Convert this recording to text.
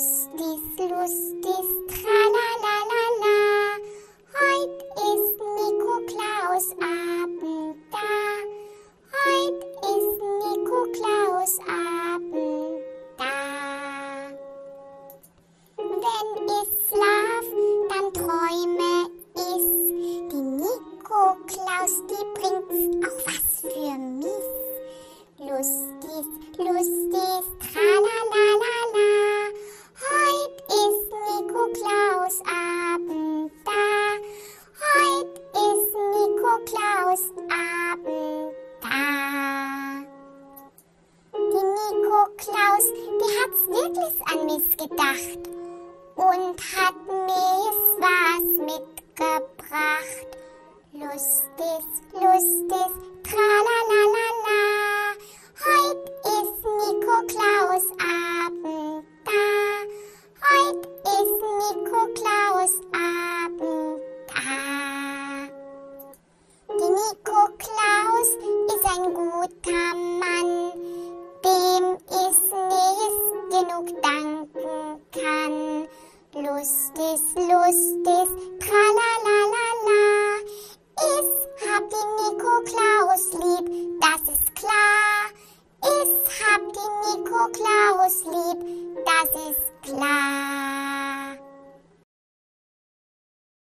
Lustig, lustig, tralalala. Heut ist Nikoklaus Abend da. Heut ist Nikoklaus Abend da. Wenn ich schlaf, dann träume ich. Die Nikoklaus, die bringt auch hat's wirklich an mich gedacht und hat mir was mitgebracht. Lustig, lustig, tralalala. Heut ist Nikoklaus Abend genug danken kann. Lustig, lustig, tralalala. Ich hab die Nikoklaus lieb, das ist klar. Ich hab die Nikoklaus lieb, das ist klar.